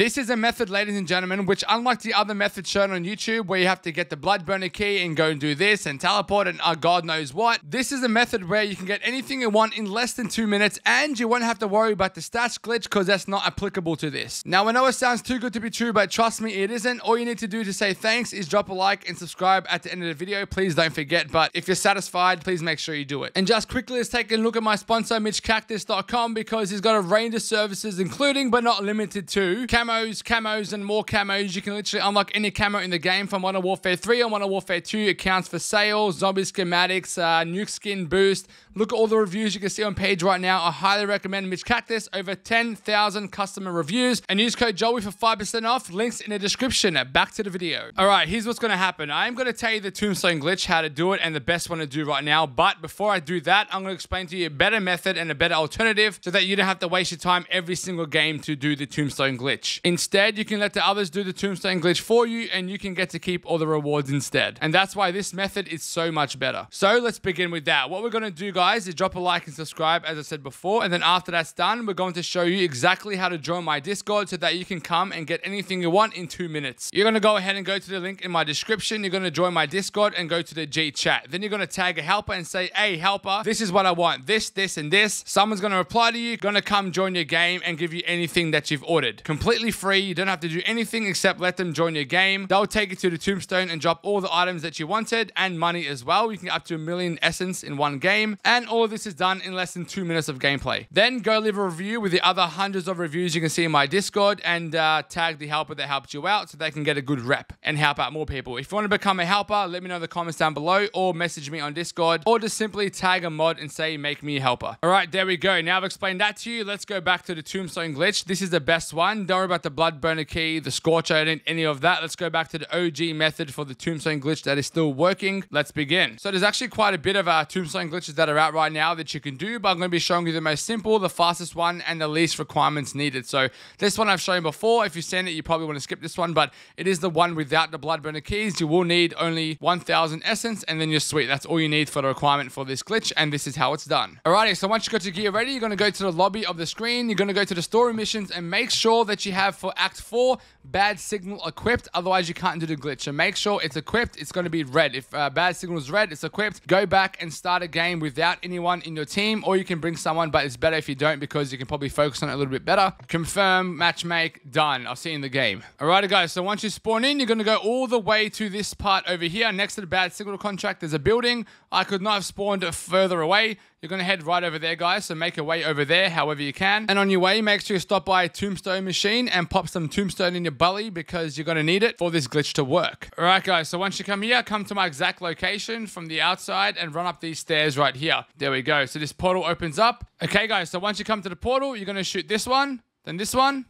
This is a method, ladies and gentlemen, which unlike the other methods shown on YouTube where you have to get the blood burner key and go and do this and teleport and uh, God knows what, this is a method where you can get anything you want in less than two minutes and you won't have to worry about the stash glitch because that's not applicable to this. Now, I know it sounds too good to be true, but trust me, it isn't. All you need to do to say thanks is drop a like and subscribe at the end of the video. Please don't forget, but if you're satisfied, please make sure you do it. And just quickly, let's take a look at my sponsor, MitchCactus.com, because he's got a range of services, including but not limited to camos, camos, and more camos. You can literally unlock any camo in the game from Modern Warfare 3 and Modern Warfare 2. Accounts for sales, zombie schematics, uh, nuke skin boost. Look at all the reviews you can see on page right now. I highly recommend Mitch Cactus. Over 10,000 customer reviews. And use code Joey for 5% off. Links in the description. Back to the video. All right, here's what's going to happen. I am going to tell you the tombstone glitch, how to do it, and the best one to do right now. But before I do that, I'm going to explain to you a better method and a better alternative so that you don't have to waste your time every single game to do the tombstone glitch. Instead, you can let the others do the tombstone glitch for you and you can get to keep all the rewards instead. And that's why this method is so much better. So let's begin with that. What we're going to do, guys, is drop a like and subscribe, as I said before. And then after that's done, we're going to show you exactly how to join my Discord so that you can come and get anything you want in two minutes. You're going to go ahead and go to the link in my description. You're going to join my Discord and go to the G chat. Then you're going to tag a helper and say, hey, helper, this is what I want. This, this, and this. Someone's going to reply to you, going to come join your game and give you anything that you've ordered. Completely free. You don't have to do anything except let them join your game. They'll take you to the tombstone and drop all the items that you wanted and money as well. You can get up to a million essence in one game. And all this is done in less than two minutes of gameplay. Then go leave a review with the other hundreds of reviews you can see in my Discord and uh, tag the helper that helped you out so they can get a good rep and help out more people. If you want to become a helper, let me know in the comments down below or message me on Discord or just simply tag a mod and say make me a helper. All right, there we go. Now I've explained that to you. Let's go back to the tombstone glitch. This is the best one. Don't about the blood burner key, the scorcher, and any of that. Let's go back to the OG method for the tombstone glitch that is still working. Let's begin. So there's actually quite a bit of uh, tombstone glitches that are out right now that you can do, but I'm going to be showing you the most simple, the fastest one, and the least requirements needed. So this one I've shown before. If you've seen it, you probably want to skip this one, but it is the one without the blood burner keys. You will need only 1000 essence, and then you're sweet. That's all you need for the requirement for this glitch, and this is how it's done. Alrighty, so once you got your gear ready, you're going to go to the lobby of the screen. You're going to go to the story missions and make sure that you have for Act 4 bad signal equipped. Otherwise, you can't do the glitch. So make sure it's equipped. It's going to be red. If uh, bad signal is red, it's equipped. Go back and start a game without anyone in your team, or you can bring someone, but it's better if you don't because you can probably focus on it a little bit better. Confirm, match make, done. I'll see you in the game. Alrighty, guys. So once you spawn in, you're going to go all the way to this part over here next to the bad signal contract. There's a building. I could not have spawned further away. You're going to head right over there, guys. So make your way over there however you can. And on your way, make sure you stop by tombstone machine and pop some tombstone in your belly because you're going to need it for this glitch to work. All right, guys. So once you come here, come to my exact location from the outside and run up these stairs right here. There we go. So this portal opens up. Okay, guys. So once you come to the portal, you're going to shoot this one, then this one,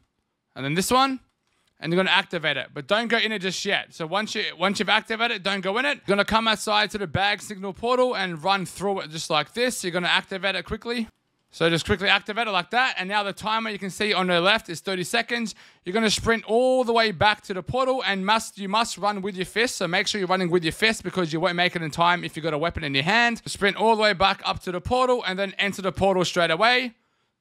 and then this one and you're going to activate it. But don't go in it just yet. So once you once you've activated it, don't go in it. You're going to come outside to the bad signal portal and run through it just like this. You're going to activate it quickly. So just quickly activate it like that. And now the timer you can see on the left is 30 seconds. You're going to sprint all the way back to the portal and must you must run with your fist. So make sure you're running with your fist because you won't make it in time if you've got a weapon in your hand. Sprint all the way back up to the portal and then enter the portal straight away.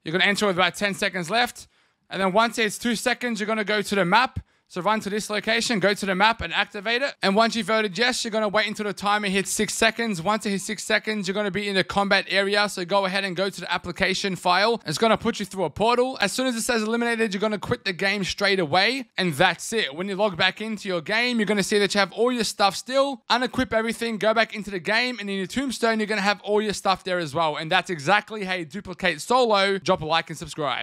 You're going to enter with about 10 seconds left. And then once it's two seconds, you're going to go to the map. So run to this location, go to the map and activate it. And once you've voted yes, you're going to wait until the timer hits six seconds. Once it hits six seconds, you're going to be in the combat area. So go ahead and go to the application file. It's going to put you through a portal. As soon as it says eliminated, you're to quit the game straight away. And that's it. When you log back into your game, you're going to see that you have all your stuff still. Unequip everything, go back into the game. And in your tombstone, you're going to have all your stuff there as well. And that's exactly how you duplicate solo. Drop a like and subscribe.